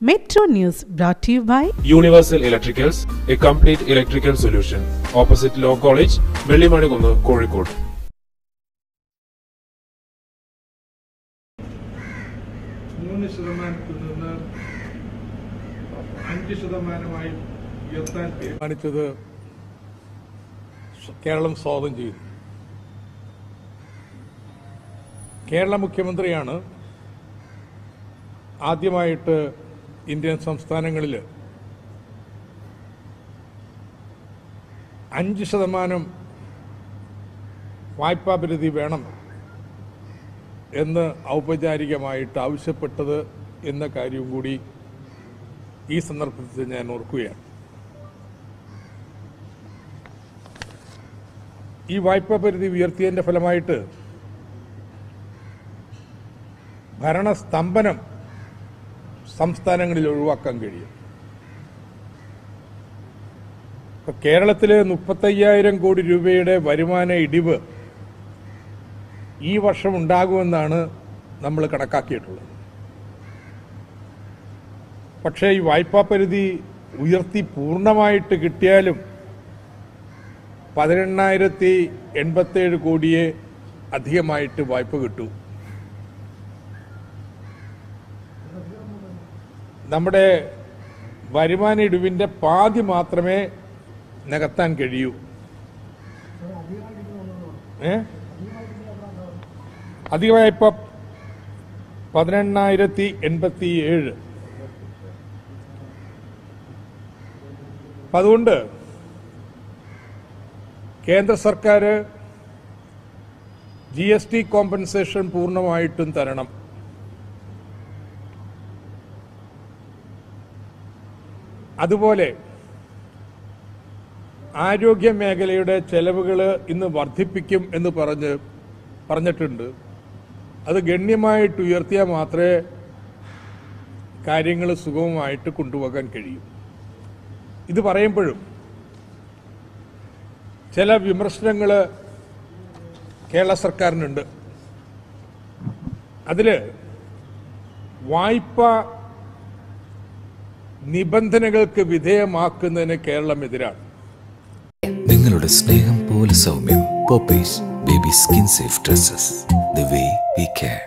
Metro news brought to you by universal electricals a complete electrical solution opposite law college Vellimanikunnu Kozhikode മൂന്ന് ശതമാനത്തിൽ നിന്ന് അഞ്ച് ശതമാനമായി ഉയർത്താൻ തീരുമാനിച്ചത് കേരളം സ്വാഗതം ചെയ്തു കേരള മുഖ്യമന്ത്രിയാണ് ആദ്യമായിട്ട് ഇന്ത്യൻ സംസ്ഥാനങ്ങളിൽ അഞ്ച് ശതമാനം വായ്പാ പരിധി വേണം എന്ന് ഔപചാരികമായിട്ട് ആവശ്യപ്പെട്ടത് എന്ന കാര്യവും കൂടി ഈ സന്ദർഭത്തിൽ ഞാൻ ഓർക്കുകയാണ്. ഈ വായ്പാ പരിധി ഉയർത്തിയതിന്റെ ഫലമായിട്ട് ഭരണസ്തംഭനം സംസ്ഥാനങ്ങളിൽ ഒഴിവാക്കാൻ കഴിയും. ഇപ്പൊ കേരളത്തിലെ മുപ്പത്തയ്യായിരം കോടി രൂപയുടെ വരുമാന ഇടിവ് ഈ വർഷം ഉണ്ടാകുമെന്നാണ് നമ്മൾ കണക്കാക്കിയിട്ടുള്ളത്. പക്ഷേ ഈ വായ്പാ പരിധി ഉയർത്തി പൂർണമായിട്ട് കിട്ടിയാലും പതിനെണ്ണായിരത്തി എൺപത്തേഴ് കോടിയെ അധികമായിട്ട് വായ്പ കിട്ടൂ. നമ്മുടെ വരുമാന ഇടിവിന്റെ പാതി മാത്രമേ നികത്താൻ കഴിയൂ. ഏ? അധികമായ വായ്പ പതിനെണ്ണായിരത്തി എൺപത്തി ഏഴ് അതുകൊണ്ട് കേന്ദ്ര സർക്കാർ ജി എസ് ടി കോമ്പൻസേഷൻ പൂർണമായിട്ടും തരണം. അതുപോലെ ആരോഗ്യ മേഖലയുടെ ചെലവുകൾ ഇന്ന് വർദ്ധിപ്പിക്കും എന്ന് പറഞ്ഞ് പറഞ്ഞിട്ടുണ്ട്. അത് ഗണ്യമായിട്ട് ഉയർത്തിയാൽ മാത്രമേ കാര്യങ്ങൾ സുഗമമായിട്ട് കൊണ്ടുപോകാൻ കഴിയൂ. ഇത് പറയുമ്പോഴും ചില വിമർശനങ്ങൾ കേരള സർക്കാരിനുണ്ട്. അതിൽ വായ്പ നിബന്ധനകൾക്ക് വിധേയമാക്കുന്നതിന് കേരളം എതിരാണ്. നിങ്ങളുടെ സ്നേഹം പോലെ സൗമ്യം Poppees baby skin safe dresses the way we care